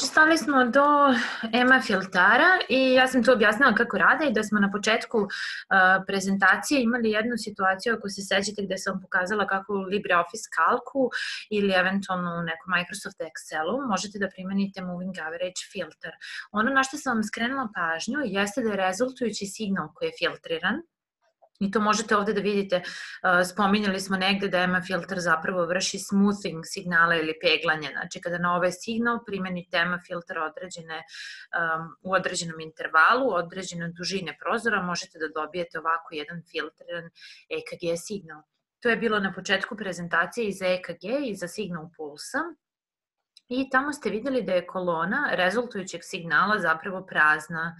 Znači, stali smo do EMA filtara i ja sam tu objasnila kako rade i da smo na početku uh, prezentacije imali jednu situaciju, ako se sećate, gde sam pokazala kako u LibreOffice kalku ili eventualno u nekom Microsoft Excelu možete da primenite Moving Average filter. Ono na što sam vam skrenula pažnju jeste da je rezultujući signal koji je filtriran, I to možete ovde da vidite, uh, spominjali smo negde da EMA filter zapravo vrši smoothing signala ili peglanje, znači kada na ovaj signal primenite EMA filter određene, u određenom intervalu, određene dužine prozora, možete da dobijete ovako jedan filtriran EKG signal. To je bilo na početku prezentacije i za EKG i za signal pulsa. I tamo ste videli da je kolona rezultujućeg signala zapravo prazna.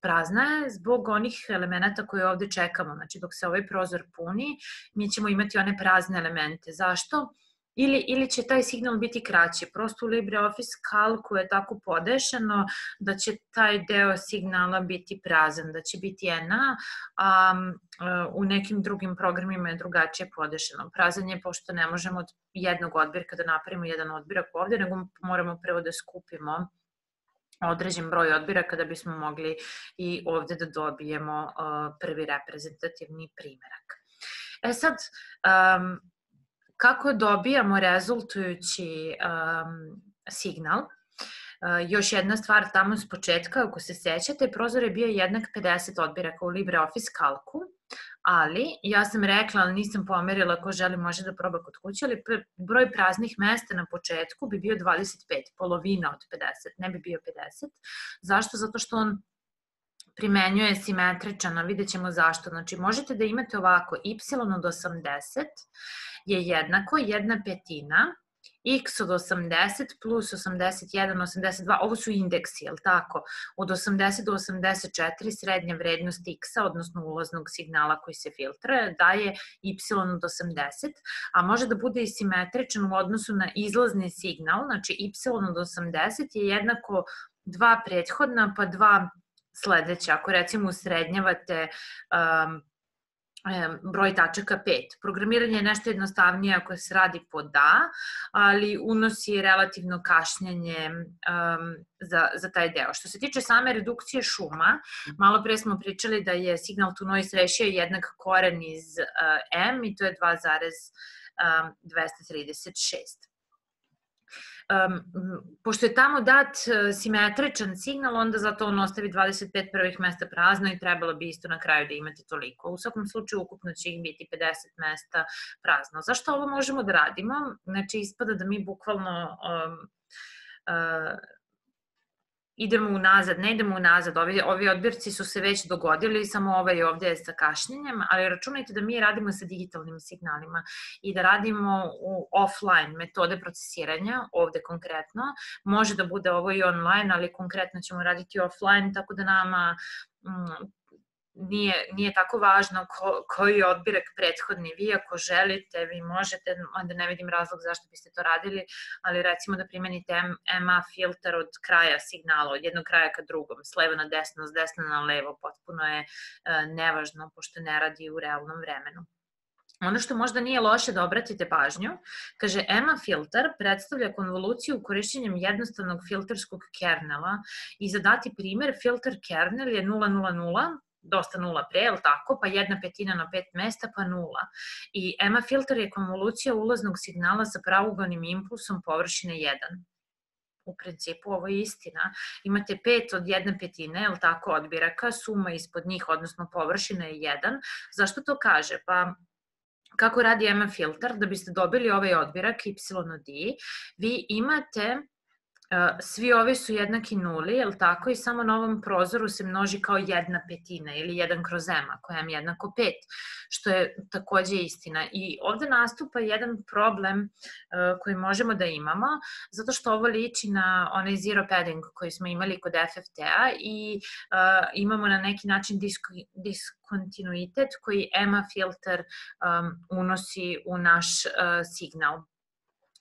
Prazna je zbog onih elemenata koje ovde čekamo. Znači, dok se ovaj prozor puni, mi ćemo imati one prazne elemente. Zašto? Ili, ili će taj signal biti kraći. Prosto u LibreOffice kalku je tako podešeno da će taj deo signala biti prazan, da će biti ena, a u nekim drugim programima je drugačije podešeno. Prazan je pošto ne možemo od jednog odbirka da napravimo jedan odbirak ovde, nego moramo prvo da skupimo određen broj odbiraka da bismo mogli i ovde da dobijemo prvi reprezentativni primerak. E sad, um, kako dobijamo rezultujući um, signal? Još jedna stvar tamo s početka, ako se sećate, prozor je bio jednak 50 odbiraka u LibreOffice kalku, ali ja sam rekla, ali nisam pomerila, ko želi može da proba kod kuće, ali broj praznih mesta na početku bi bio 25, polovina od 50, ne bi bio 50. Zašto? Zato što on primenjuje simetričan, a vidjet ćemo zašto. Znači, možete da imate ovako, y od 80 je jednako jedna petina x od 80 plus 81, 82, ovo su indeksi, je li tako? Od 80 do 84 srednja vrednost x-a, odnosno ulaznog signala koji se filtra, daje y od 80, a može da bude i simetričan u odnosu na izlazni signal, znači y od 80 je jednako dva prethodna pa dva sledeća. Ako recimo usrednjavate um, broj tačaka 5. Programiranje je nešto jednostavnije ako se radi po da, ali unosi relativno kašnjenje um, za, za taj deo. Što se tiče same redukcije šuma, malo pre smo pričali da je signal to noise ratio jednak koren iz uh, M i to je 2,236 um, pošto je tamo dat uh, simetričan signal, onda zato on ostavi 25 prvih mesta prazno i trebalo bi isto na kraju da imate toliko. U svakom slučaju ukupno će ih biti 50 mesta prazno. Zašto ovo možemo da radimo? Znači, ispada da mi bukvalno um, idemo unazad, ne idemo unazad, ovi, ovi odbirci su se već dogodili, samo ovaj ovde je sa kašnjenjem, ali računajte da mi radimo sa digitalnim signalima i da radimo u offline metode procesiranja, ovde konkretno, može da bude ovo i online, ali konkretno ćemo raditi offline, tako da nama mm, nije, nije tako važno ko, koji je odbirek prethodni. Vi ako želite, vi možete, onda ne vidim razlog zašto biste to radili, ali recimo da primenite MA filter od kraja signala, od jednog kraja ka drugom, s leva na desno, s desna na levo, potpuno je e, nevažno pošto ne radi u realnom vremenu. Ono što možda nije loše da obratite pažnju, kaže EMA filter predstavlja konvoluciju korišćenjem jednostavnog filterskog kernela i za dati primer, filter kernel je 000 dosta nula pre, je tako? Pa jedna petina na pet mesta, pa nula. I EMA filter je konvolucija ulaznog signala sa pravuganim impulsom površine 1 u principu ovo je istina. Imate pet od jedne petine, je tako, odbiraka, suma ispod njih, odnosno površina je 1. Zašto to kaže? Pa kako radi EMA filter, da biste dobili ovaj odbirak y od i, vi imate svi ovi su jednaki nuli, je li tako? I samo na ovom prozoru se množi kao jedna petina ili jedan kroz m, ako m jednako pet, što je takođe istina. I ovde nastupa jedan problem uh, koji možemo da imamo, zato što ovo liči na onaj zero padding koji smo imali kod FFT-a i uh, imamo na neki način disko, diskontinuitet koji EMA filter um, unosi u naš signal.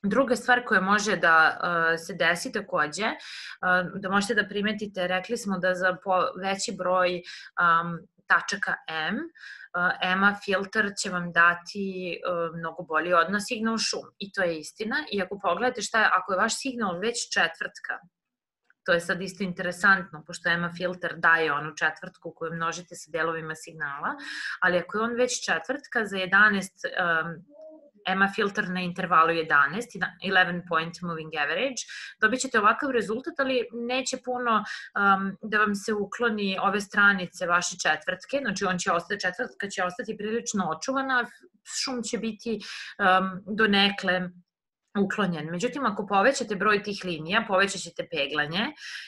Druga stvar koja može da uh, se desi takođe, uh, da možete da primetite, rekli smo da za veći broj tačaka M, EMA filter će vam dati mnogo bolji odnos signal šum. I to je istina. I ako pogledate šta je, ako je vaš signal već četvrtka, to je sad isto interesantno, pošto EMA filter daje onu četvrtku koju množite sa delovima signala, ali ako je on već četvrtka za 11 um, EMA filter na intervalu 11, 11 point moving average, dobit ćete ovakav rezultat, ali neće puno um, da vam se ukloni ove stranice vaše četvrtke, znači on će ostati, četvrtka će ostati prilično očuvana, šum će biti um, do nekle uklonjen. Međutim, ako povećate broj tih linija, povećat ćete peglanje,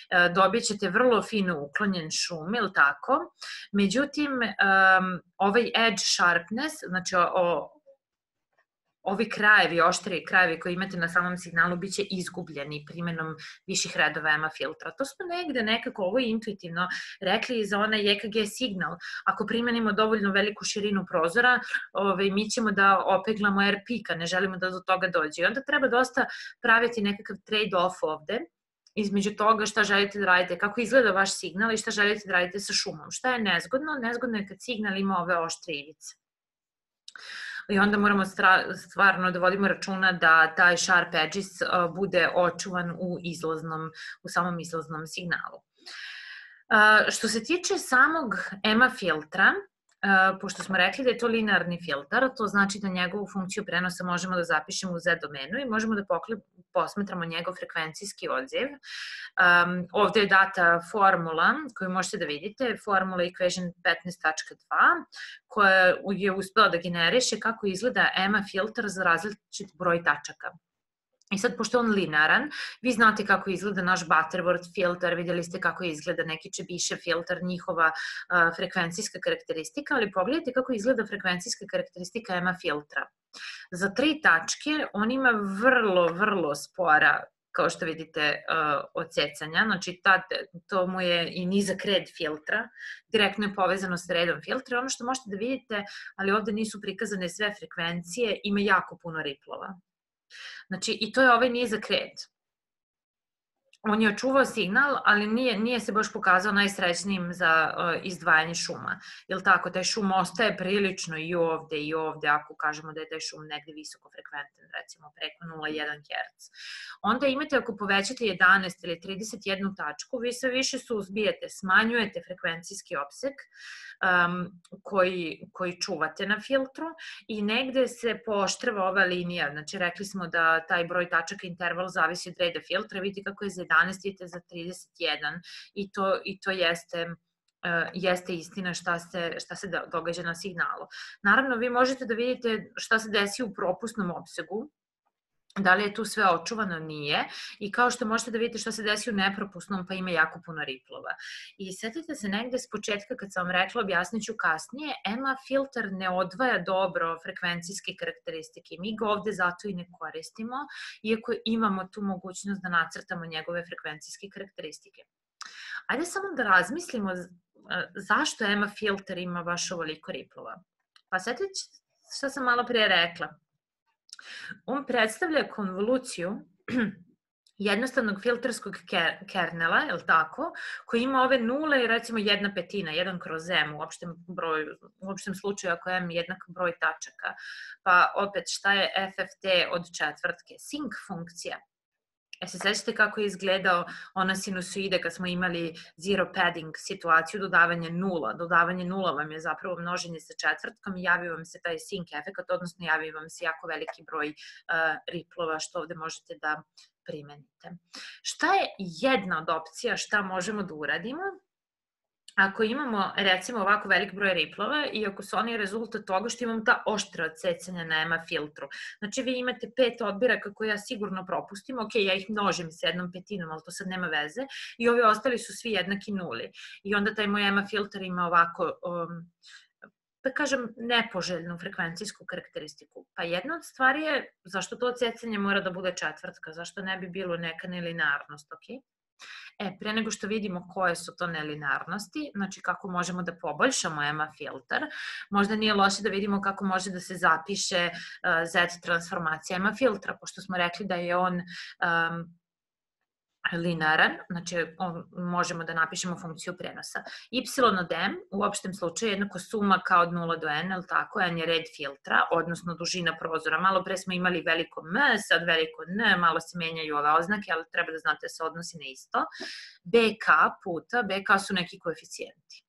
e, dobit ćete vrlo fino uklonjen šum, ili tako? Međutim, um, ovaj edge sharpness, znači ovi krajevi, oštri krajevi koji imate na samom signalu biće izgubljeni primenom viših redova EMA filtra. To smo negde nekako ovo intuitivno rekli za onaj EKG signal. Ako primenimo dovoljno veliku širinu prozora, ovaj, mi ćemo da opeglamo air pika, ne želimo da do toga dođe. I onda treba dosta praviti nekakav trade-off ovde, između toga šta želite da radite, kako izgleda vaš signal i šta želite da radite sa šumom. Šta je nezgodno? Nezgodno je kad signal ima ove oštre ivice i onda moramo stvarno da vodimo računa da taj sharp edges bude očuvan u izlaznom, u samom izlaznom signalu. Što se tiče samog EMA filtra, Uh, pošto smo rekli da je to linearni filtar, to znači da njegovu funkciju prenosa možemo da zapišemo u Z domenu i možemo da posmetramo njegov frekvencijski odziv. Um, ovde je data formula koju možete da vidite, formula equation 15.2, koja je uspela da generiše kako izgleda EMA filter za različit broj tačaka. I sad, pošto je on linaran, vi znate kako izgleda naš Butterworth filter, videli ste kako izgleda neki Čebiše filter, njihova uh, frekvencijska karakteristika, ali pogledajte kako izgleda frekvencijska karakteristika EMA filtra. Za tri tačke on ima vrlo, vrlo spora kao što vidite, uh, odsecanja. Znači, ta, to mu je i nizak red filtra, direktno je povezano sa redom filtra. Ono što možete da vidite, ali ovde nisu prikazane sve frekvencije, ima jako puno riplova. Znači, i to je ovaj nizak red. On je očuvao signal, ali nije, nije se baš pokazao najsrećnijim za uh, izdvajanje šuma. Jel tako, taj šum ostaje prilično i ovde i ovde, ako kažemo da je taj šum negde visoko frekventan, recimo preko 0,1 Hz. Onda imate, ako povećate 11 ili 31 tačku, vi sve više suzbijete, smanjujete frekvencijski opsek, um, koji, koji čuvate na filtru i negde se poštrava ova linija, znači rekli smo da taj broj tačaka interval zavisi od reda filtra, vidite kako je za 11, vidite za 31 i to, i to jeste uh, jeste istina šta se, šta se događa na signalu. Naravno, vi možete da vidite šta se desi u propusnom opsegu, da li je tu sve očuvano, nije. I kao što možete da vidite što se desi u nepropusnom, pa ima jako puno riplova. I setite se negde s početka kad sam vam rekla, objasnit ću kasnije, EMA filter ne odvaja dobro frekvencijske karakteristike. Mi ga ovde zato i ne koristimo, iako imamo tu mogućnost da nacrtamo njegove frekvencijske karakteristike. Ajde samo da razmislimo zašto EMA filter ima baš ovoliko riplova. Pa setite što sam malo prije rekla On predstavlja konvoluciju jednostavnog filterskog kernela, je tako, koji ima ove nule i recimo jedna petina, jedan kroz m u opštem, broju, u opštem slučaju ako je m jednak broj tačaka. Pa opet šta je FFT od četvrtke? Sync funkcija. E se sećate kako je izgledao ona sinusoide kad smo imali zero padding situaciju dodavanje nula. Dodavanje nula vam je zapravo množenje sa četvrtkom i javi vam se taj sync efekt, odnosno javi vam se jako veliki broj uh, riplova što ovde možete da primenite. Šta je jedna od opcija šta možemo da uradimo? Ako imamo recimo ovako velik broj riplova i ako su oni rezultat toga što imamo ta oštra odsecanja na EMA filtru. Znači vi imate pet odbiraka koje ja sigurno propustim, ok, ja ih množim sa jednom petinom, ali to sad nema veze, i ovi ostali su svi jednaki nuli. I onda taj moj EMA filter ima ovako, um, da kažem, nepoželjnu frekvencijsku karakteristiku. Pa jedna od stvari je zašto to odsecanje mora da bude četvrtka, zašto ne bi bilo neka nelinearnost, ok? E, pre nego što vidimo koje su to nelinarnosti, znači kako možemo da poboljšamo EMA filter, možda nije loše da vidimo kako može da se zapiše uh, Z transformacija EMA filtra, pošto smo rekli da je on um, linaran, znači možemo da napišemo funkciju prenosa. y od m u opštem slučaju jednako suma kao od 0 do n, ali tako, n je red filtra, odnosno dužina prozora. Malo pre smo imali veliko m, sad veliko n, malo se menjaju ove oznake, ali treba da znate da se odnosi na isto. bk puta, bk su neki koeficijenti.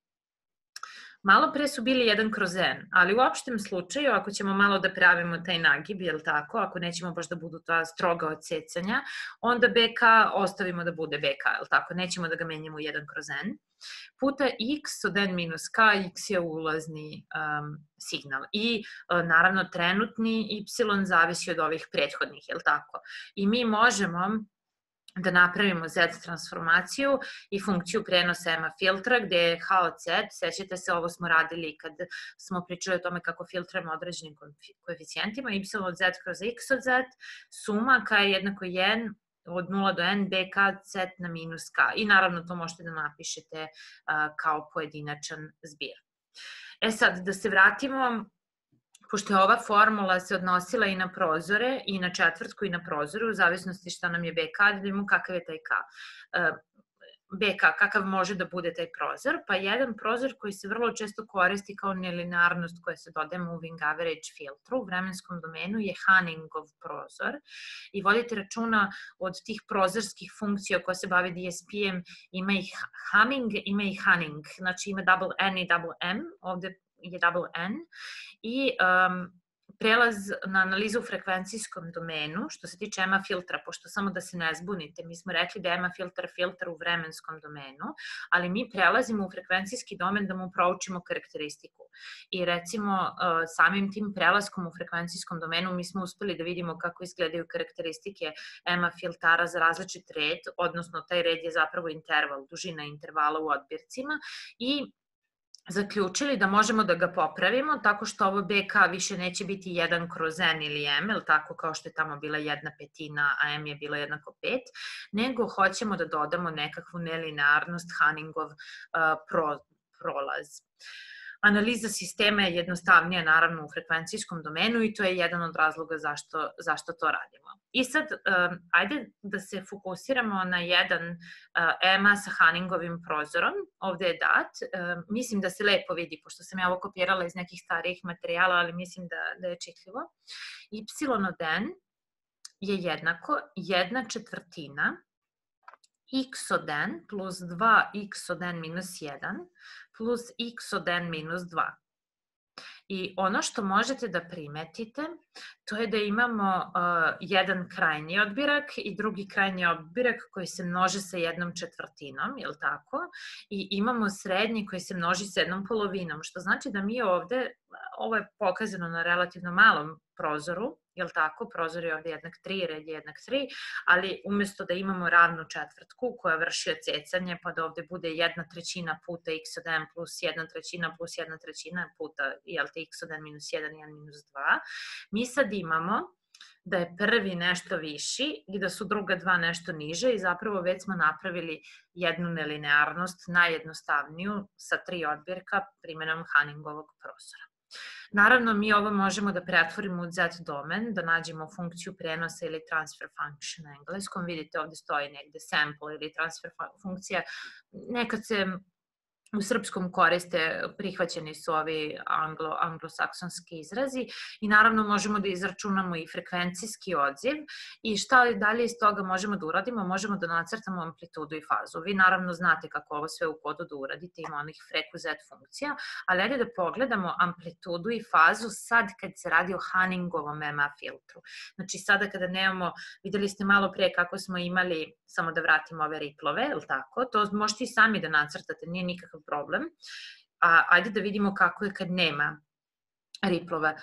Malo pre su bili jedan kroz n, ali u opštem slučaju, ako ćemo malo da pravimo taj nagib, jel tako, ako nećemo baš da budu ta stroga odsecanja, onda BK ostavimo da bude BK, jel tako, nećemo da ga menjamo jedan kroz n, puta x od n minus k, x je ulazni um, signal. I uh, naravno trenutni y zavisi od ovih prethodnih, jel tako. I mi možemo da napravimo Z transformaciju i funkciju prenosa EMA filtra gde je H od Z, sećate se, ovo smo radili kad smo pričali o tome kako filtrujemo određenim koeficijentima, y od Z kroz x od Z, suma K je jednako 1 od 0 do n bk z na minus k. I naravno to možete da napišete kao pojedinačan zbir. E sad, da se vratimo pošto je ova formula se odnosila i na prozore, i na četvrtku, i na prozoru, u zavisnosti šta nam je BK, da vidimo kakav je taj K. E, BK, kakav može da bude taj prozor, pa jedan prozor koji se vrlo često koristi kao nelinearnost koja se dodaje moving average filtru u vremenskom domenu je Hanningov prozor i vodite računa od tih prozorskih funkcija koja se bave DSP-em, ima ih Hamming, ima ih Hanning, znači ima double N i double M, ovde je double N i um, prelaz na analizu u frekvencijskom domenu, što se tiče EMA filtra, pošto samo da se ne zbunite, mi smo rekli da je EMA filter filter u vremenskom domenu, ali mi prelazimo u frekvencijski domen da mu proučimo karakteristiku. I recimo, uh, samim tim prelaskom u frekvencijskom domenu mi smo uspeli da vidimo kako izgledaju karakteristike EMA filtara za različit red, odnosno taj red je zapravo interval, dužina intervala u odbircima i zaključili da možemo da ga popravimo tako što ovo BK više neće biti 1 kroz N ili M, ili tako kao što je tamo bila jedna petina, a M je bila jednako 5, nego hoćemo da dodamo nekakvu nelinearnost Hanningov uh, pro, prolaz. Uh, Analiza sistema je jednostavnija naravno u frekvencijskom domenu i to je jedan od razloga zašto, zašto to radimo. I sad, um, ajde da se fokusiramo na jedan uh, EMA sa Hanningovim prozorom. Ovde je dat. Um, mislim da se lepo vidi, pošto sam ja ovo kopirala iz nekih starijih materijala, ali mislim da, da je čitljivo. Y od n je jednako jedna četvrtina x od n plus 2x od n minus 1 plus x od n minus 2. I ono što možete da primetite, to je da imamo uh, jedan krajnji odbirak i drugi krajnji odbirak koji se množe sa jednom četvrtinom, je li tako? I imamo srednji koji se množi sa jednom polovinom, što znači da mi ovde, ovo je pokazano na relativno malom prozoru, jel tako, prozor je ovde jednak 3, red je jednak 3, ali umesto da imamo ravnu četvrtku koja vrši ocecanje, pa da ovde bude jedna trećina puta x od n plus jedna trećina plus jedna trećina puta, jel te, x od n minus 1 i n minus 2, mi sad imamo da je prvi nešto viši i da su druga dva nešto niže i zapravo već smo napravili jednu nelinearnost najjednostavniju sa tri odbirka primjenom Hanningovog prostora. Naravno, mi ovo možemo da pretvorimo u Z domen, da nađemo funkciju prenosa ili transfer function na engleskom. Vidite, ovde stoji negde sample ili transfer funkcija. Nekad se u srpskom koriste, prihvaćeni su ovi anglo, anglosaksonski izrazi i naravno možemo da izračunamo i frekvencijski odziv i šta dalje iz toga možemo da uradimo, možemo da nacrtamo amplitudu i fazu. Vi naravno znate kako ovo sve u kodu da uradite, ima onih freku Z funkcija, ali ajde da pogledamo amplitudu i fazu sad kad se radi o Hanningovom MA filtru. Znači sada kada nemamo, videli ste malo pre kako smo imali, samo da vratimo ove riplove, je li tako? To možete i sami da nacrtate, nije nikakav problem. A, ajde da vidimo kako je kad nema riplova.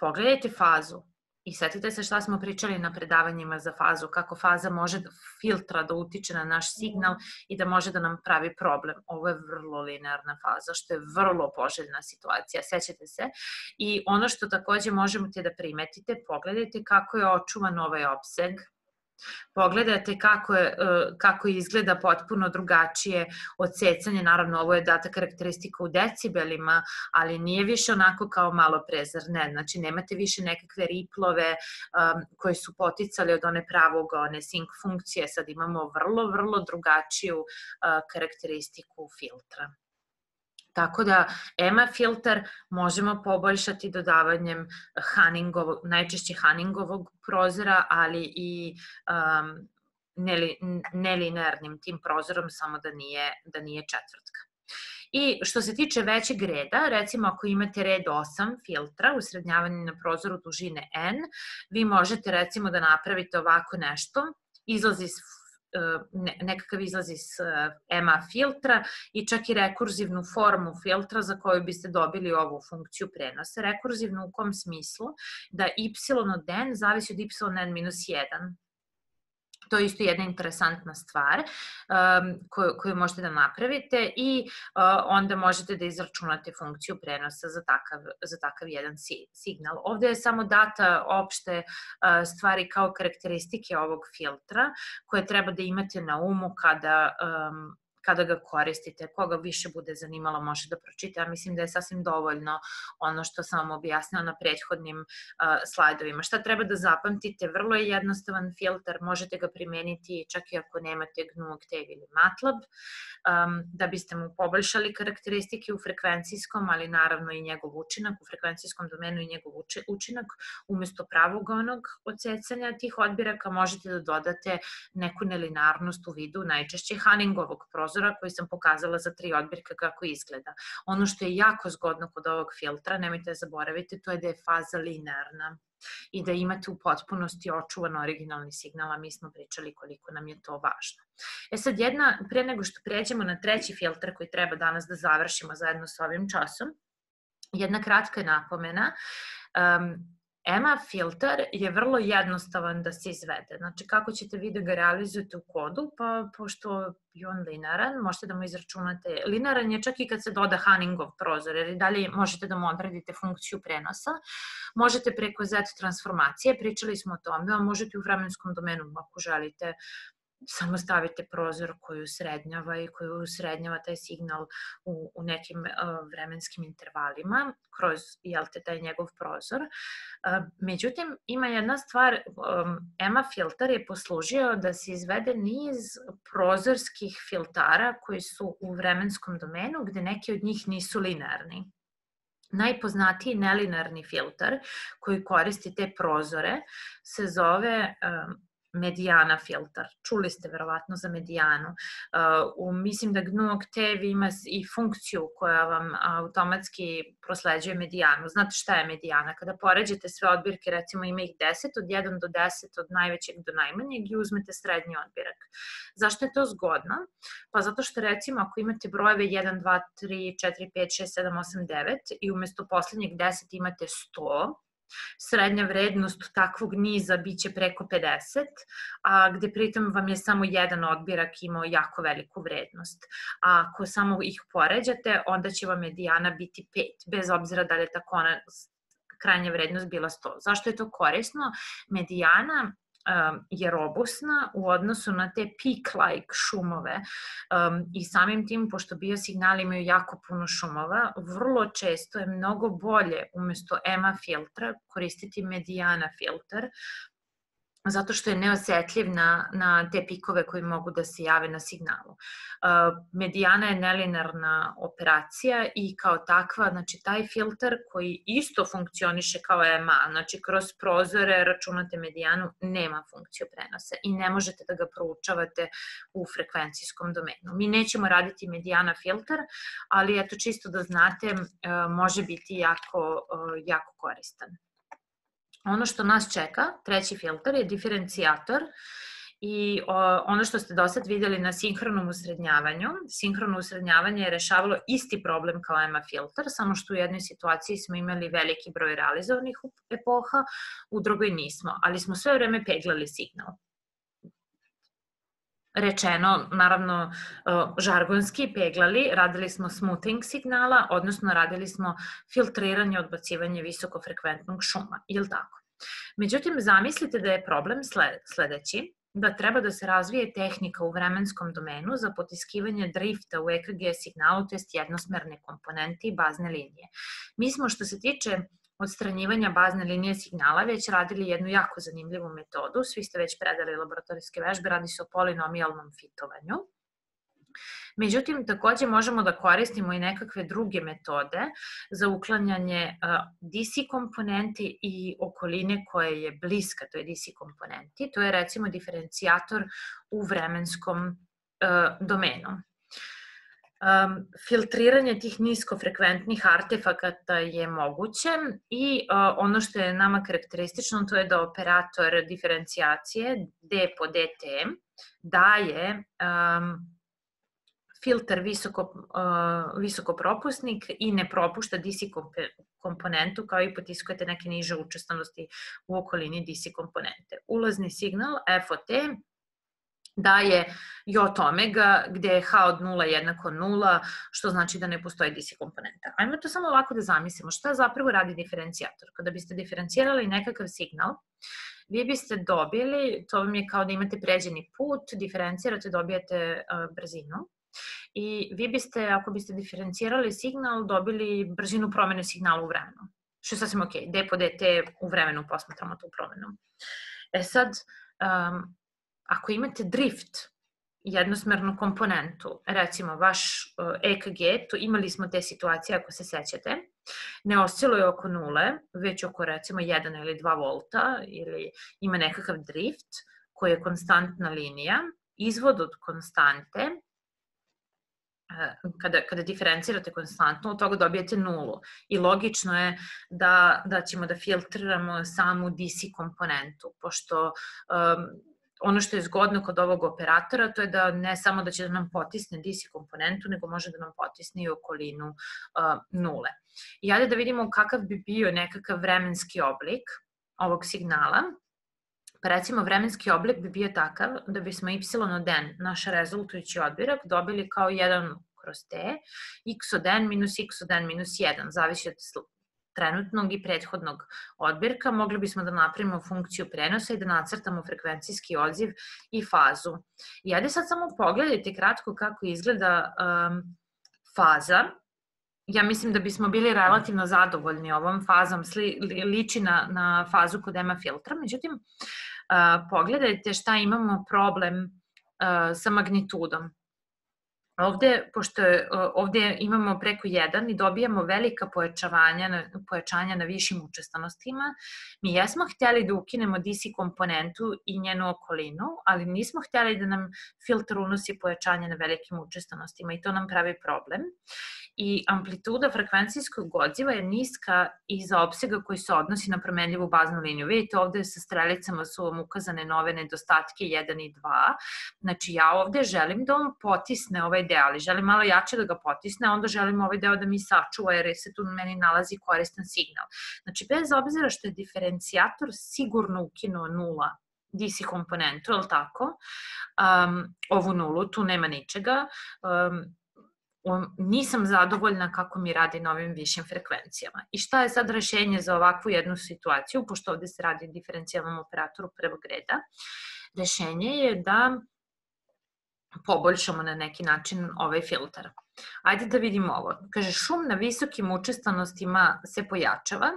pogledajte fazu i setite se šta smo pričali na predavanjima za fazu, kako faza može da filtra da utiče na naš signal i da može da nam pravi problem. Ovo je vrlo linearna faza, što je vrlo poželjna situacija, sećate se. I ono što takođe možemo te da primetite, pogledajte kako je očuvan ovaj opseg, Pogledajte kako, je, e, kako izgleda potpuno drugačije odsecanje. Naravno, ovo je data karakteristika u decibelima, ali nije više onako kao malo pre, zar ne? Znači, nemate više nekakve riplove um, koje su poticali od one pravog, one sync funkcije. Sad imamo vrlo, vrlo drugačiju uh, karakteristiku filtra. Tako da EMA filter možemo poboljšati dodavanjem Hanningovog, najčešće Hanningovog prozora, ali i um, neli, nelinearnim tim prozorom, samo da nije, da nije četvrtka. I što se tiče većeg reda, recimo ako imate red 8 filtra, usrednjavanje na prozoru dužine n, vi možete recimo da napravite ovako nešto, izlazi nekakav izlaz iz EMA filtra i čak i rekurzivnu formu filtra za koju biste dobili ovu funkciju prenosa. Rekurzivnu u kom smislu? Da y od n zavisi od y n minus 1 To je isto jedna interesantna stvar um, koju, koju možete da napravite i uh, onda možete da izračunate funkciju prenosa za takav, za takav jedan si, signal. Ovde je samo data opšte uh, stvari kao karakteristike ovog filtra koje treba da imate na umu kada um, kada ga koristite, koga više bude zanimalo može da pročita. Ja mislim da je sasvim dovoljno ono što sam vam objasnila na prethodnim uh, slajdovima. Šta treba da zapamtite? Vrlo je jednostavan filter, možete ga primeniti čak i ako nemate GNU, Octave ili MATLAB, um, da biste mu poboljšali karakteristike u frekvencijskom, ali naravno i njegov učinak, u frekvencijskom domenu i njegov učinak, umesto pravog onog odsecanja tih odbiraka možete da dodate neku nelinarnost u vidu najčešće Hanningovog prozora prozora koji sam pokazala za tri odbirka kako izgleda. Ono što je jako zgodno kod ovog filtra, nemojte da zaboravite, to je da je faza linearna i da imate u potpunosti očuvan originalni signal, a mi smo pričali koliko nam je to važno. E sad jedna, pre nego što pređemo na treći filtr koji treba danas da završimo zajedno sa ovim časom, jedna kratka napomena. Um, EMA filter je vrlo jednostavan da se izvede. Znači, kako ćete vi da ga realizujete u kodu? Pa, pošto je on linaran, možete da mu izračunate. Linaran je čak i kad se doda Hanningov prozor, jer i dalje možete da mu odredite funkciju prenosa. Možete preko Z transformacije, pričali smo o tome, da možete u vremenskom domenu, ako želite, samo stavite prozor koji usrednjava i koji usrednjava taj signal u, u nekim uh, vremenskim intervalima kroz, jel te, taj njegov prozor. Uh, međutim, ima jedna stvar, um, EMA filter je poslužio da se izvede niz prozorskih filtara koji su u vremenskom domenu gde neki od njih nisu linearni. Najpoznatiji nelinarni filter koji koristi te prozore se zove um, Mediana filter. Čuli ste verovatno za Medijanu. Uh, mislim da GNU Octave ima i funkciju koja vam automatski prosleđuje Medijanu. Znate šta je Medijana? Kada poređete sve odbirke, recimo ima ih 10, od 1 do 10, od najvećeg do najmanjeg i uzmete srednji odbirak. Zašto je to zgodno? Pa zato što recimo ako imate brojeve 1, 2, 3, 4, 5, 6, 7, 8, 9 i umesto poslednjeg 10 imate 100, srednja vrednost takvog niza biće preko 50, a gde pritom vam je samo jedan odbirak imao jako veliku vrednost. A ako samo ih poređate, onda će vam medijana biti 5, bez obzira da li je ona krajnja vrednost bila 100. Zašto je to korisno? Medijana um, je robustna u odnosu na te peak-like šumove um, i samim tim, pošto biosignali imaju jako puno šumova, vrlo često je mnogo bolje umesto EMA filtra koristiti medijana filter, zato što je neosetljiv na, na te pikove koji mogu da se jave na signalu. Medijana je nelinarna operacija i kao takva, znači taj filter koji isto funkcioniše kao EMA, znači kroz prozore računate medijanu, nema funkciju prenosa i ne možete da ga proučavate u frekvencijskom domenu. Mi nećemo raditi medijana filter, ali eto čisto da znate, može biti jako, jako koristan. Ono što nas čeka, treći filter, je diferencijator i ono što ste do sad videli na sinhronom usrednjavanju, sinhrono usrednjavanje je rešavalo isti problem kao EMA filter, samo što u jednoj situaciji smo imali veliki broj realizovanih epoha, u drugoj nismo, ali smo sve vreme peglali signal rečeno, naravno, žargonski peglali, radili smo smoothing signala, odnosno radili smo filtriranje, odbacivanje visokofrekventnog šuma, ili tako? Međutim, zamislite da je problem sledeći, da treba da se razvije tehnika u vremenskom domenu za potiskivanje drifta u EKG signalu, to jest jednosmerne komponente i bazne linije. Mi smo što se tiče odstranjivanja bazne linije signala već radili jednu jako zanimljivu metodu. Svi ste već predali laboratorijske vežbe, radi se o polinomijalnom fitovanju. Međutim, takođe možemo da koristimo i nekakve druge metode za uklanjanje DC komponenti i okoline koje je bliska toj DC komponenti. To je recimo diferencijator u vremenskom domenu. Um, filtriranje tih niskofrekventnih artefakata je moguće i uh, ono što je nama karakteristično to je da operator diferencijacije D po DT daje um, filter visoko, uh, visokopropusnik i ne propušta DC komponentu kao i potiskujete neke niže učestanosti u okolini DC komponente. Ulazni signal FOT daje J omega gde je H od 0 jednako 0, što znači da ne postoji DC komponenta. Ajmo to samo ovako da zamislimo. Šta zapravo radi diferencijator? Kada biste diferencijirali nekakav signal, vi biste dobili, to vam je kao da imate pređeni put, diferencirate, dobijate brzinu i vi biste, ako biste diferencirali signal, dobili brzinu promene signala u vremenu. Što je sasvim ok, D po DT u vremenu posmatramo tu promenu. E sad, ako imate drift, jednosmernu komponentu, recimo vaš EKG, tu imali smo te situacije ako se sećate, ne osciluje oko nule, već oko recimo 1 ili 2 volta ili ima nekakav drift koji je konstantna linija, izvod od konstante kada, kada diferencirate konstantno, od toga dobijete nulu. I logično je da, da ćemo da filtriramo samu DC komponentu, pošto um, ono što je zgodno kod ovog operatora to je da ne samo da će da nam potisne DC komponentu, nego može da nam potisne i okolinu uh, nule. I ajde da vidimo kakav bi bio nekakav vremenski oblik ovog signala. Pa recimo vremenski oblik bi bio takav da bismo y od n, naš rezultujući odbirak, dobili kao 1 kroz t, x od n minus x od n minus 1, zavisi od trenutnog i prethodnog odbirka, mogli bismo da napravimo funkciju prenosa i da nacrtamo frekvencijski odziv i fazu. I ajde sad samo pogledajte kratko kako izgleda um, faza. Ja mislim da bismo bili relativno zadovoljni ovom fazom, sli, liči na, na fazu kod EMA filtra, međutim, uh, pogledajte šta imamo problem uh, sa magnitudom. Ovde, pošto je, ovde imamo preko 1 i dobijamo velika pojačavanja na, pojačanja na višim učestanostima, mi jesmo htjeli da ukinemo DC komponentu i njenu okolinu, ali nismo htjeli da nam filtr unosi pojačanje na velikim učestanostima i to nam pravi problem i amplituda frekvencijskog odziva je niska iza opsega koji se odnosi na promenljivu baznu liniju. Vidite ovde sa strelicama su vam ukazane nove nedostatke 1 i 2. Znači ja ovde želim da on potisne ovaj deo, ali želim malo jače da ga potisne, onda želim ovaj deo da mi sačuva jer se tu meni nalazi koristan signal. Znači bez obzira što je diferencijator sigurno ukinuo nula DC komponentu, je li tako? Um, ovu nulu, tu nema ničega. Um, nisam zadovoljna kako mi radi na ovim višim frekvencijama. I šta je sad rešenje za ovakvu jednu situaciju, pošto ovde se radi o diferencijalnom operatoru prvog reda? Rešenje je da poboljšamo na neki način ovaj filter. Ajde da vidimo ovo. Kaže, šum na visokim učestanostima se pojačava.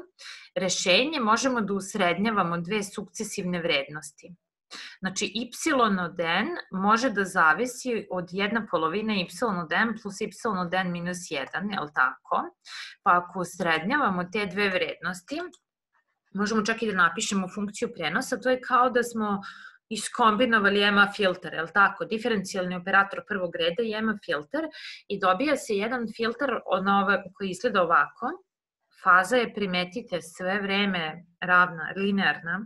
Rešenje možemo da usrednjavamo dve sukcesivne vrednosti. Znači, y od n može da zavisi od jedna polovina y od n plus y od n minus 1, je li tako? Pa ako srednjavamo te dve vrednosti, možemo čak i da napišemo funkciju prenosa, to je kao da smo iskombinovali EMA filter, je li tako? Diferencijalni operator prvog reda i EMA filter i dobija se jedan filter onova, koji izgleda ovako. Faza je, primetite, sve vreme ravna, linearna,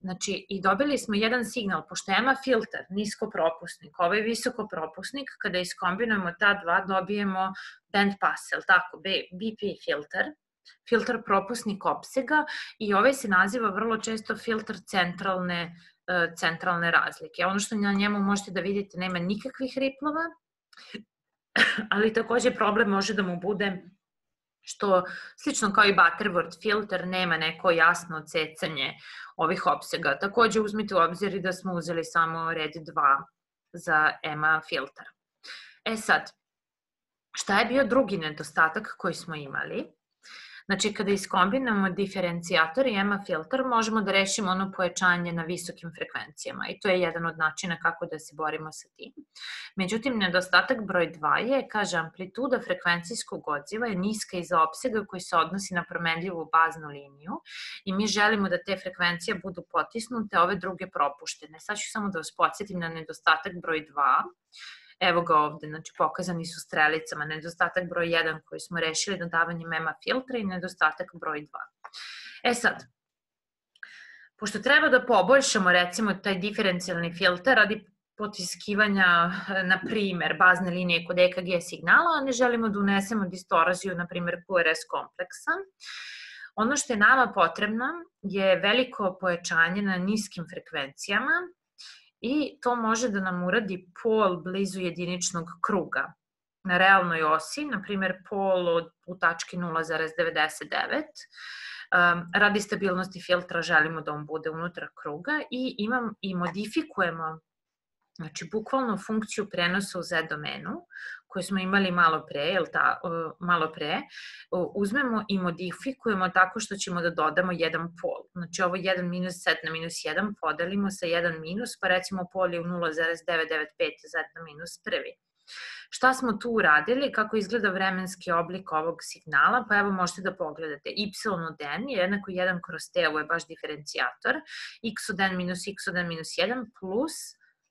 Znači, i dobili smo jedan signal, pošto ima filter, niskopropusnik, ovaj visokopropusnik, kada iskombinujemo ta dva, dobijemo band pass, je tako, BP filter, filter propusnik opsega i ovaj se naziva vrlo često filter centralne, centralne razlike. Ono što na njemu možete da vidite, nema nikakvih riplova, ali takođe problem može da mu bude što slično kao i Butterworth filter nema neko jasno cecanje ovih opsega. Takođe uzmite u obzir i da smo uzeli samo red 2 za EMA filter. E sad, šta je bio drugi nedostatak koji smo imali? Znači, kada iskombinamo diferencijator i EMA filter, možemo da rešimo ono pojačanje na visokim frekvencijama i to je jedan od načina kako da se borimo sa tim. Međutim, nedostatak broj 2 je, kaže, amplituda frekvencijskog odziva je niska iza opsega koji se odnosi na promenljivu baznu liniju i mi želimo da te frekvencije budu potisnute, ove druge propuštene. Sad ću samo da vas podsjetim na nedostatak broj 2 Evo ga ovde, znači pokazani su strelicama nedostatak broj 1 koji smo rešili dodavanjem EMA filtra i nedostatak broj 2. E sad, pošto treba da poboljšamo recimo taj diferencijalni filter radi potiskivanja, na primer, bazne linije kod EKG signala, a ne želimo da unesemo distoraziju, na primer, QRS kompleksa. Ono što je nama potrebno je veliko pojačanje na niskim frekvencijama, i to može da nam uradi pol blizu jediničnog kruga na realnoj osi, na primer pol od, u tački 0,99. Um, radi stabilnosti filtra želimo da on bude unutar kruga i imam i modifikujemo Znači, bukvalno funkciju prenosa u Z domenu, koju smo imali malo pre, jel ta, malo pre, uzmemo i modifikujemo tako što ćemo da dodamo jedan pol. Znači, ovo 1 minus set na minus 1 podelimo sa 1 minus, pa recimo pol je u 0,995 Z na minus prvi. Šta smo tu uradili, kako izgleda vremenski oblik ovog signala, pa evo možete da pogledate. y od n je jednako 1 kroz t, ovo je baš diferencijator, x od n minus x od n minus 1 plus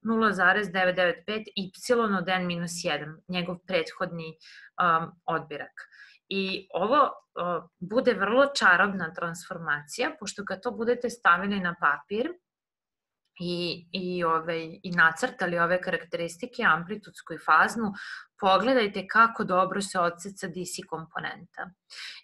0,995 y od n minus 1, njegov prethodni um, odbirak. I ovo uh, bude vrlo čarobna transformacija, pošto kad to budete stavili na papir, i, i, ovaj, i nacrtali ove karakteristike, amplitudsku i faznu, pogledajte kako dobro se odseca DC komponenta.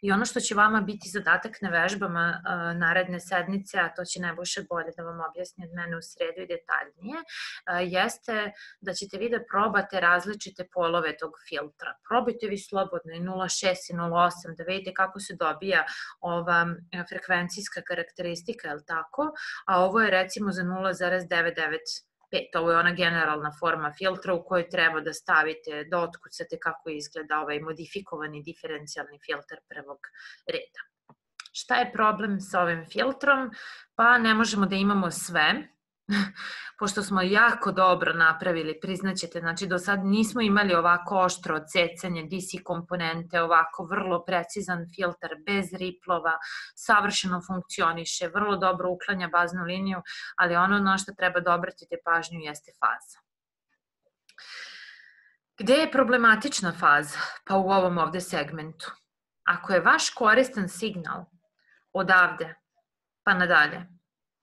I ono što će vama biti zadatak na vežbama uh, naredne sedmice, a to će najbolje bolje da vam objasni od mene u sredu i detaljnije, uh, jeste da ćete vi da probate različite polove tog filtra. Probajte vi slobodno i 0,6 i 0,8 da vidite kako se dobija ova frekvencijska karakteristika, je li tako? A ovo je recimo za 0,99 5. Ovo je ona generalna forma filtra u kojoj treba da stavite, da otkucate kako izgleda ovaj modifikovani diferencijalni filter prvog reda. Šta je problem sa ovim filtrom? Pa ne možemo da imamo sve, pošto smo jako dobro napravili, priznaćete, znači do sad nismo imali ovako oštro odsecanje DC komponente, ovako vrlo precizan filter bez riplova, savršeno funkcioniše, vrlo dobro uklanja baznu liniju, ali ono na što treba da obratite pažnju jeste faza. Gde je problematična faza? Pa u ovom ovde segmentu. Ako je vaš koristan signal odavde pa nadalje,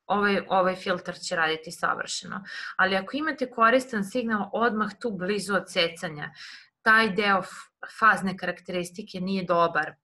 ovaj, ovaj filter će raditi savršeno. Ali ako imate koristan signal odmah tu blizu od secanja, taj deo fazne karakteristike nije dobar,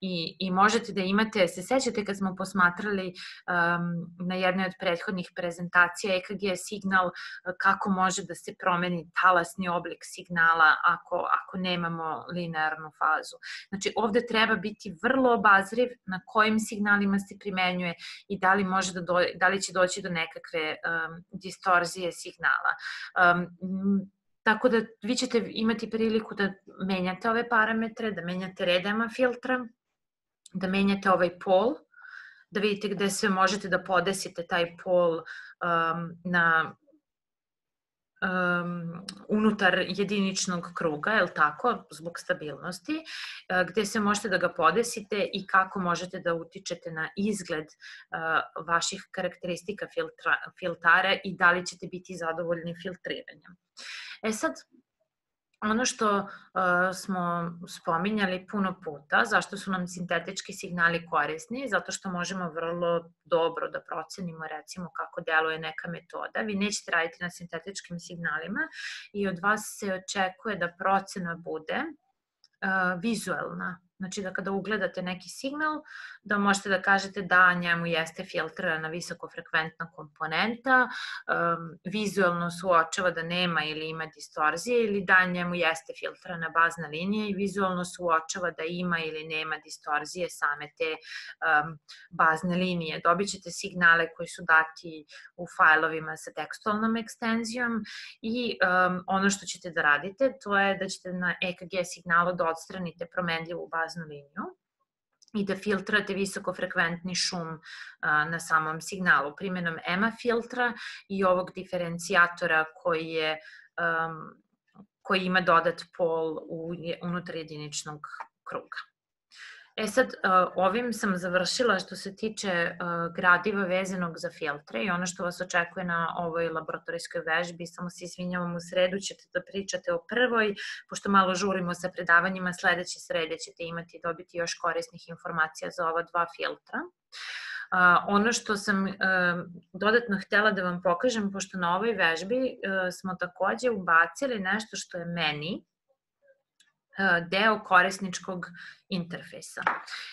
I, I možete da imate, se sećate kad smo posmatrali um, na jednoj od prethodnih prezentacija EKG signal uh, kako može da se promeni talasni oblik signala ako, ako nemamo linearnu fazu. Znači ovde treba biti vrlo obazriv na kojim signalima se primenjuje i da li, može da, do, da li će doći do nekakve um, distorzije signala. Um, Tako da vi ćete imati priliku da menjate ove parametre, da menjate redama filtra, da menjate ovaj pol, da vidite gde sve možete da podesite taj pol um, na um, unutar jediničnog kruga, je li tako, zbog stabilnosti, uh, gde se možete da ga podesite i kako možete da utičete na izgled uh, vaših karakteristika filtra, filtara i da li ćete biti zadovoljni filtriranjem. E sad, ono što uh, smo spominjali puno puta, zašto su nam sintetički signali korisni, zato što možemo vrlo dobro da procenimo recimo kako deluje neka metoda. Vi nećete raditi na sintetičkim signalima i od vas se očekuje da procena bude uh, vizuelna Znači da kada ugledate neki signal, da možete da kažete da njemu jeste filtrirana visokofrekventna komponenta, um, vizualno suočava da nema ili ima distorzije ili da njemu jeste filtrirana bazna linija i vizualno suočava da ima ili nema distorzije same te um, bazne linije. Dobit ćete signale koji su dati u fajlovima sa tekstualnom ekstenzijom i um, ono što ćete da radite to je da ćete na EKG signalu da odstranite promenljivu baznu liniju i da filtrate visokofrekventni šum na samom signalu primjenom EMA filtra i ovog diferencijatora koji je koji ima dodat pol u, unutar jediničnog kruga. E sad, ovim sam završila što se tiče gradiva vezanog za filtre i ono što vas očekuje na ovoj laboratorijskoj vežbi, samo se izvinjavam, u sredu ćete da pričate o prvoj, pošto malo žurimo sa predavanjima, sledeće srede ćete imati dobiti još korisnih informacija za ova dva filtra. Uh, ono što sam dodatno htela da vam pokažem, pošto na ovoj vežbi smo takođe ubacili nešto što je meni, E, deo korisničkog interfejsa.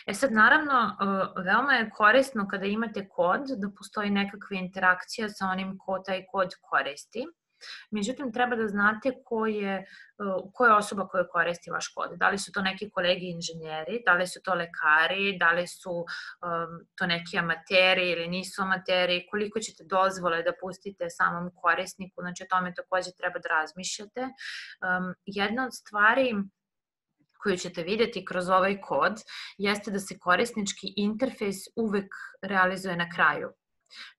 E sad, naravno, e, veoma je korisno kada imate kod da postoji nekakva interakcija sa onim ko taj kod koristi. Međutim, treba da znate ko je, e, ko je osoba koja koristi vaš kod. Da li su to neki kolegi inženjeri, da li su to lekari, da li su to neki amateri ili nisu amateri, koliko ćete dozvole da pustite samom korisniku, znači o tome takođe treba da razmišljate. Jedna od stvari koju ćete videti kroz ovaj kod jeste da se korisnički interfejs uvek realizuje na kraju.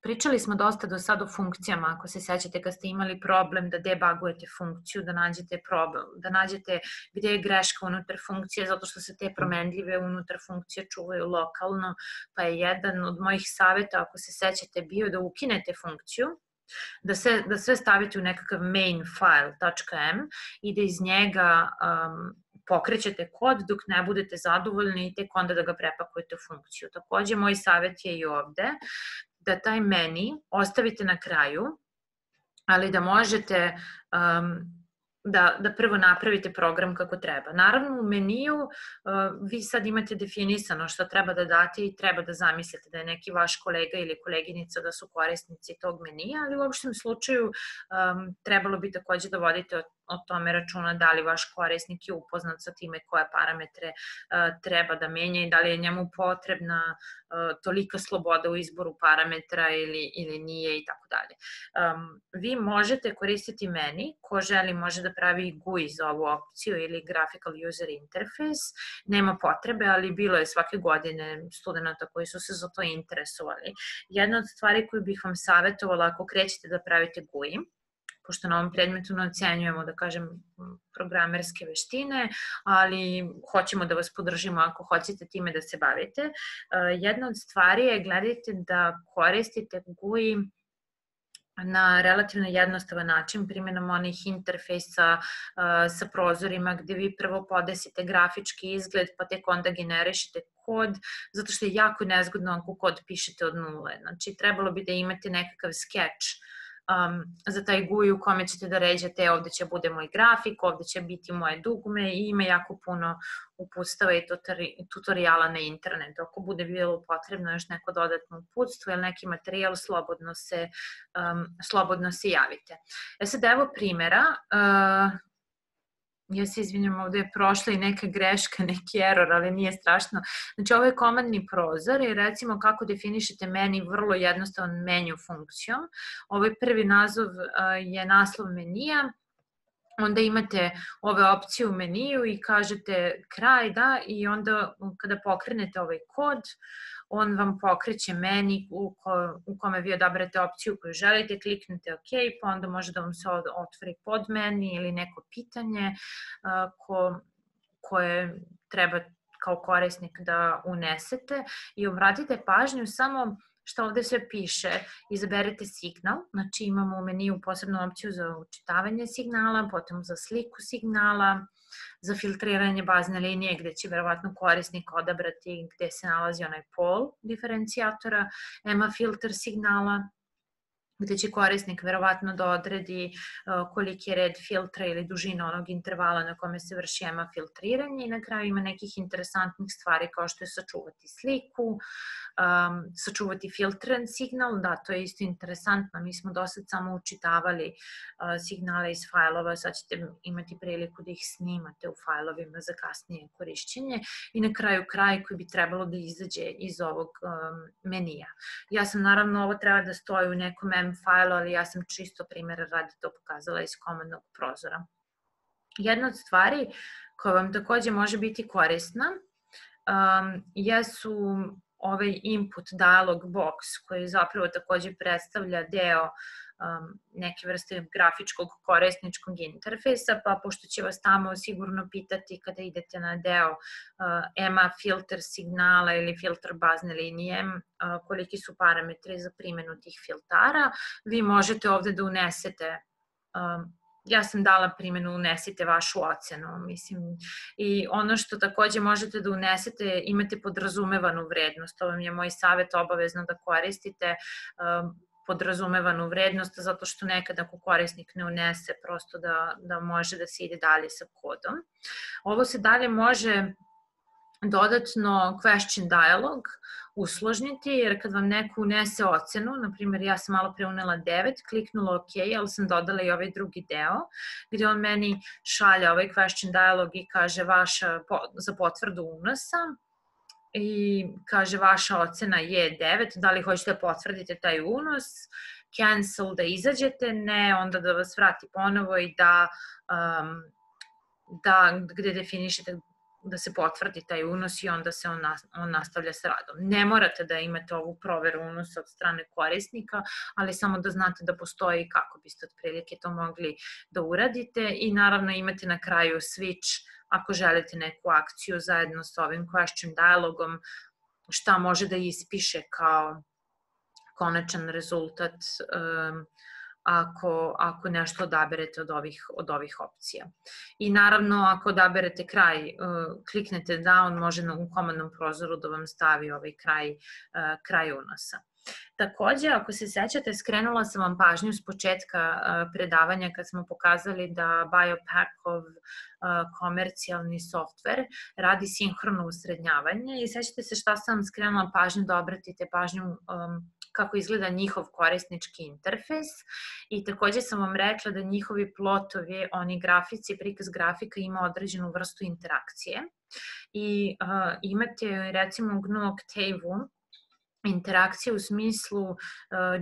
Pričali smo dosta do sada o funkcijama, ako se sećate kad ste imali problem da debagujete funkciju, da nađete problem, da nađete gde je greška unutar funkcije, zato što se te promenljive unutar funkcije čuvaju lokalno, pa je jedan od mojih saveta, ako se sećate, bio da ukinete funkciju, da, se, da sve stavite u nekakav main file.m i da iz njega um, pokrećete kod dok ne budete zadovoljni i tek onda da ga prepakujete u funkciju. Takođe, moj savjet je i ovde da taj meni ostavite na kraju, ali da možete um, da, da prvo napravite program kako treba. Naravno, u meniju uh, vi sad imate definisano što treba da date i treba da zamislite da je neki vaš kolega ili koleginica da su korisnici tog menija, ali u opštem slučaju um, trebalo bi takođe da vodite o tome računa da li vaš korisnik je upoznat sa time koje parametre uh, treba da menja i da li je njemu potrebna uh, tolika sloboda u izboru parametra ili, ili nije i tako dalje. Vi možete koristiti meni, ko želi može da pravi GUI za ovu opciju ili Graphical User Interface, nema potrebe, ali bilo je svake godine studenta koji su se za to interesovali. Jedna od stvari koju bih vam savjetovala ako krećete da pravite GUI, pošto na ovom predmetu ne ocenjujemo, da kažem, programerske veštine, ali hoćemo da vas podržimo ako hoćete time da se bavite. E, jedna od stvari je gledajte da koristite GUI na relativno jednostavan način primjenom onih interfejsa uh, sa prozorima gde vi prvo podesite grafički izgled pa tek onda generišete kod, zato što je jako nezgodno ako kod pišete od nule. Znači, trebalo bi da imate nekakav sketch um, za taj GUI u kome ćete da ređete ovde će bude moj grafik, ovde će biti moje dugme i ima jako puno upustava i tutoriala na internetu. Ako bude bilo potrebno još neko dodatno uputstvo ili neki materijal, slobodno se, um, slobodno se javite. E sad evo primjera, uh, ja se izvinjam, ovde je prošla i neka greška, neki error, ali nije strašno. Znači, ovo je komandni prozor i recimo kako definišete meni vrlo jednostavan menju funkcijom. Ovaj prvi naziv je naslov menija, onda imate ove opcije u meniju i kažete kraj, da, i onda kada pokrenete ovaj kod, on vam pokreće meni u, ko, u kome vi odaberete opciju koju želite, kliknete OK, pa onda može da vam se otvori pod meni ili neko pitanje uh, ko, koje treba kao korisnik da unesete. I obratite pažnju samo šta ovde sve piše, izaberete signal, znači imamo u meniju posebnu opciju za učitavanje signala, potom za sliku signala, za filtriranje bazne linije gde će verovatno korisnik odabrati gde se nalazi onaj pol diferencijatora, EMA filter signala, gde će korisnik verovatno da odredi uh, koliki je red filtra ili dužina onog intervala na kome se vrši EMA filtriranje i na kraju ima nekih interesantnih stvari kao što je sačuvati sliku, um, sačuvati filtran signal, da, to je isto interesantno. Mi smo do sad samo učitavali uh, signale iz fajlova, sad ćete imati priliku da ih snimate u fajlovima za kasnije korišćenje i na kraju kraj koji bi trebalo da izađe iz ovog um, menija. Ja sam naravno ovo treba da stoji u nekom M fajlu, ali ja sam čisto primjer radi to pokazala iz komandnog prozora. Jedna od stvari koja vam takođe može biti korisna um, jesu ovaj input dialog box koji zapravo takođe predstavlja deo um, neke vrste grafičkog korisničkog interfejsa, pa pošto će vas tamo sigurno pitati kada idete na deo uh, EMA filter signala ili filter bazne linije, uh, koliki su parametri za primenu tih filtara, vi možete ovde da unesete um, ja sam dala primjenu, unesite vašu ocenu, mislim. I ono što takođe možete da unesete, imate podrazumevanu vrednost, to vam je moj savet obavezno da koristite, um, podrazumevanu vrednost, zato što nekad ako korisnik ne unese, prosto da, da može da se ide dalje sa kodom. Ovo se dalje može dodatno question dialog usložniti, jer kad vam neko unese ocenu, na primjer ja sam malo pre unela 9, kliknula OK, ali sam dodala i ovaj drugi deo, gde on meni šalja ovaj question dialog i kaže vaša, za potvrdu unosa, i kaže vaša ocena je 9, da li hoćete da potvrdite taj unos, cancel da izađete, ne, onda da vas vrati ponovo i da, um, da gde definišete da se potvrdi taj unos i onda se on, on nastavlja sa radom. Ne morate da imate ovu proveru unosa od strane korisnika, ali samo da znate da postoji kako biste otprilike to mogli da uradite i naravno imate na kraju switch ako želite neku akciju zajedno sa ovim question dialogom, šta može da ispiše kao konačan rezultat um, ako, ako nešto odaberete od ovih, od ovih opcija. I naravno, ako odaberete kraj, uh, kliknete down, može na, u komandnom prozoru da vam stavi ovaj kraj, uh, kraj unosa. Takođe, ako se sećate, skrenula sam vam pažnju s početka predavanja kad smo pokazali da Biopackov komercijalni softver radi sinhrono usrednjavanje i sećate se šta sam skrenula pažnju da obratite pažnju um, kako izgleda njihov korisnički interfejs i takođe sam vam rekla da njihovi plotovi, oni grafici, prikaz grafika ima određenu vrstu interakcije i uh, imate recimo GNU Octave-u interakcije u smislu uh,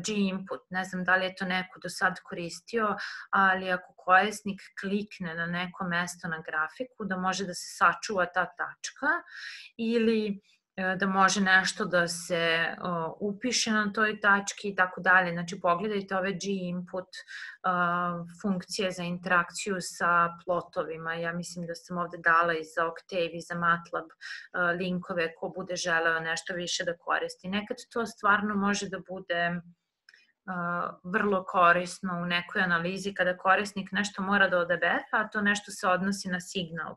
G-input. Ne znam da li je to neko do sad koristio, ali ako korisnik klikne na neko mesto na grafiku, da može da se sačuva ta tačka ili E, da može nešto da se upiše na toj tački i tako dalje. Znači pogledajte ove G input uh, funkcije za interakciju sa plotovima. Ja mislim da sam ovde dala i za Octave i za MATLAB linkove ko bude želeo nešto više da koristi. Nekad to stvarno može da bude vrlo korisno u nekoj analizi kada korisnik nešto mora da odabere, a to nešto se odnosi na signal.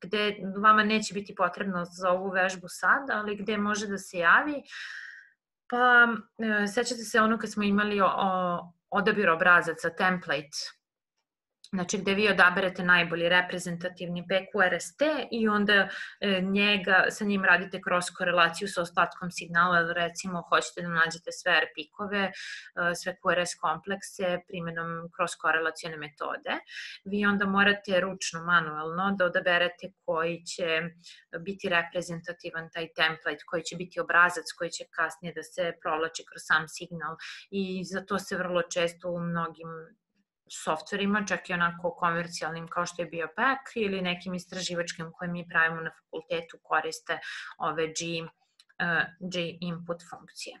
Gde vama neće biti potrebno za ovu vežbu sad, ali gde može da se javi. Pa, e, sećate se ono kad smo imali o, o odabir obrazaca, template, znači gde vi odaberete najbolji reprezentativni PQRST i onda e, njega, sa njim radite kroz korelaciju sa ostatkom signala, recimo hoćete da nađete sve R pikove, e, sve QRS komplekse primjenom kroz korelacijone metode. Vi onda morate ručno, manuelno da odaberete koji će biti reprezentativan taj template, koji će biti obrazac koji će kasnije da se provlači kroz sam signal i za to se vrlo često u mnogim softverima, čak i onako komercijalnim kao što je Biopack ili nekim istraživačkim koje mi pravimo na fakultetu koriste ove G, uh, G input funkcije.